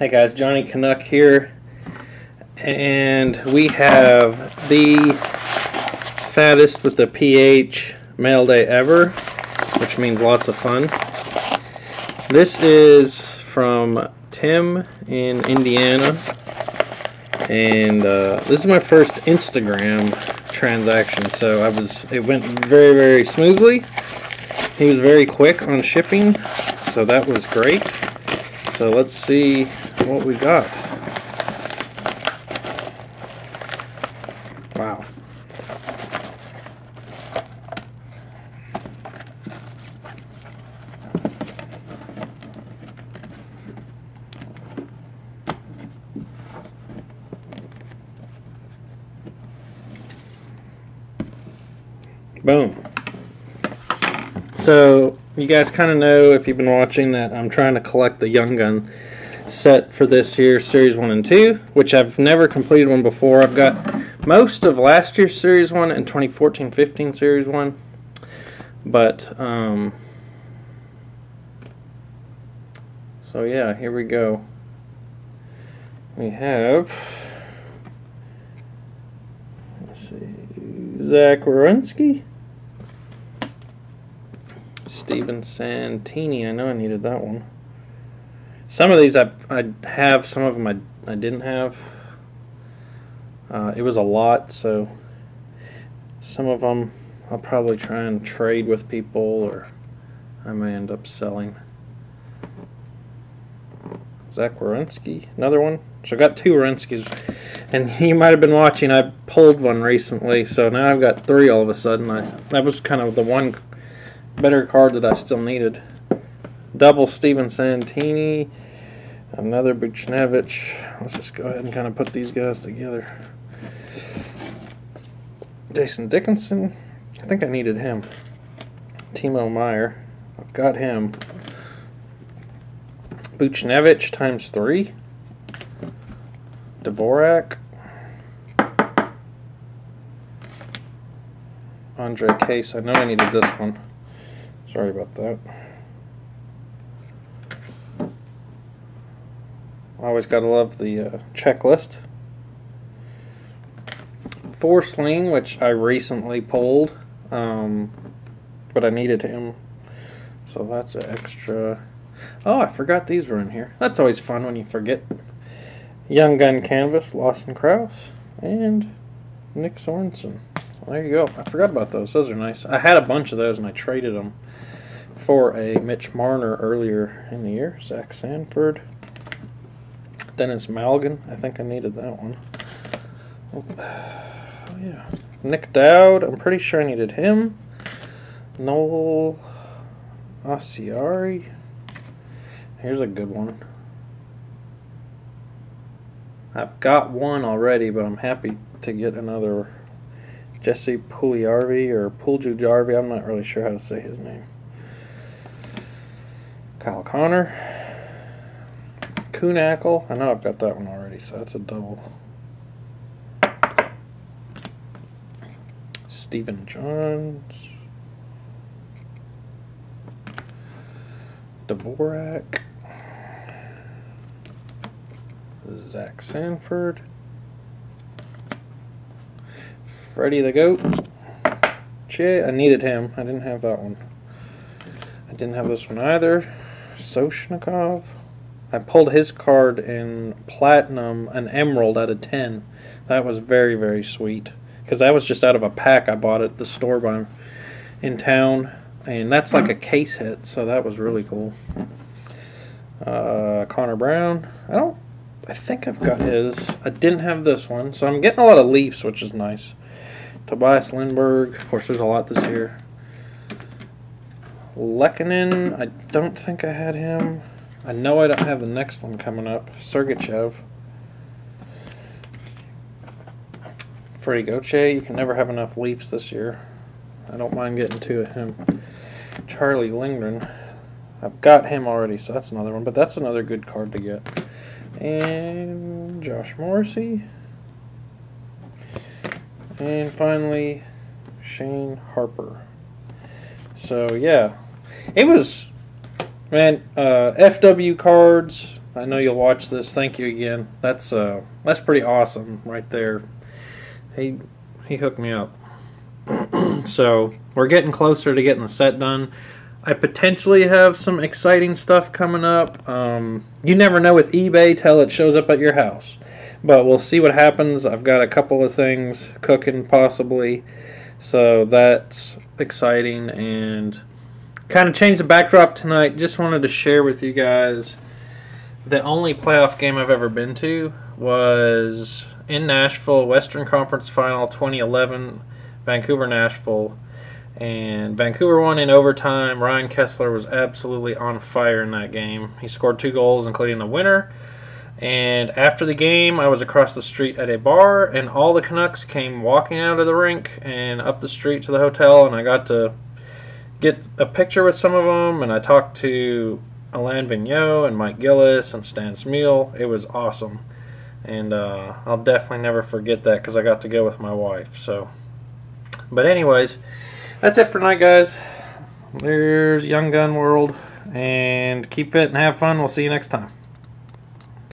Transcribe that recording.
Hey guys, Johnny Canuck here, and we have the fattest with the pH mail day ever, which means lots of fun. This is from Tim in Indiana, and uh, this is my first Instagram transaction, so I was it went very very smoothly. He was very quick on shipping, so that was great. So let's see what we got. Wow. Boom. So, you guys kind of know if you've been watching that I'm trying to collect the Young Gun set for this year, Series 1 and 2, which I've never completed one before. I've got most of last year's Series 1 and 2014 15 Series 1. But, um, so yeah, here we go. We have, let's see, Zach Werenski. Steven Santini. I know I needed that one. Some of these I I have, some of them I I didn't have. Uh, it was a lot, so some of them I'll probably try and trade with people, or I may end up selling. Zach Werenski, another one. So I got two Werenskis, and you might have been watching. I pulled one recently, so now I've got three all of a sudden. I that was kind of the one better card that I still needed. Double Steven Santini, another Buchnevich. Let's just go ahead and kind of put these guys together. Jason Dickinson, I think I needed him. Timo Meier, I've got him. Buchnevich times three. Dvorak. Andre Case, I know I needed this one. Sorry about that. Always gotta love the uh, checklist. Forsling, which I recently pulled, um, but I needed him, so that's an extra. Oh, I forgot these were in here. That's always fun when you forget. Young Gun Canvas, Lawson Crouse, and Nick Sorensen. There you go. I forgot about those. Those are nice. I had a bunch of those and I traded them for a Mitch Marner earlier in the year. Zach Sanford. Denis Malgin. I think I needed that one. Oh, yeah. Nick Dowd. I'm pretty sure I needed him. Noel Acciari. Here's a good one. I've got one already, but I'm happy to get another Jesse Pugliarvi or Puljujarvi. I'm not really sure how to say his name. Kyle Connor. Kunackle. I know I've got that one already, so that's a double. Stephen Johns. Dvorak. Zach Sanford. Freddie the Goat. Che, I needed him. I didn't have that one. I didn't have this one either. Soshnikov. I pulled his card in platinum, an emerald out of 10. That was very, very sweet. Because that was just out of a pack I bought at the store by in town. And that's like a case hit, so that was really cool. Uh, Connor Brown. I don't. I think I've got his. I didn't have this one, so I'm getting a lot of Leafs, which is nice. Tobias Lindberg. Of course, there's a lot this year. Lekkonen. I don't think I had him. I know I don't have the next one coming up. Sergachev. Freddie Gauthier. You can never have enough Leafs this year. I don't mind getting two of him. Charlie Lindgren. I've got him already, so that's another one. But that's another good card to get. And Josh Morrissey. And finally, Shane Harper. So, yeah. It was, man, uh, FW cards, I know you'll watch this. Thank you again. That's uh, that's pretty awesome right there. He he hooked me up. so we're getting closer to getting the set done. I potentially have some exciting stuff coming up. Um, you never know with eBay till it shows up at your house. But we'll see what happens. I've got a couple of things cooking possibly. So that's exciting and kind of changed the backdrop tonight. Just wanted to share with you guys the only playoff game I've ever been to was in Nashville, Western Conference Final 2011, Vancouver Nashville. And Vancouver won in overtime. Ryan Kesler was absolutely on fire in that game. He scored two goals, including the winner. And after the game, I was across the street at a bar, and all the Canucks came walking out of the rink and up the street to the hotel, and I got to get a picture with some of them, and I talked to Alain Vigneault and Mike Gillis and Stan Smyl. It was awesome. And uh, I'll definitely never forget that because I got to go with my wife. So, But anyways, that's it for tonight, guys. There's Young Gun World. And keep fit and have fun. We'll see you next time.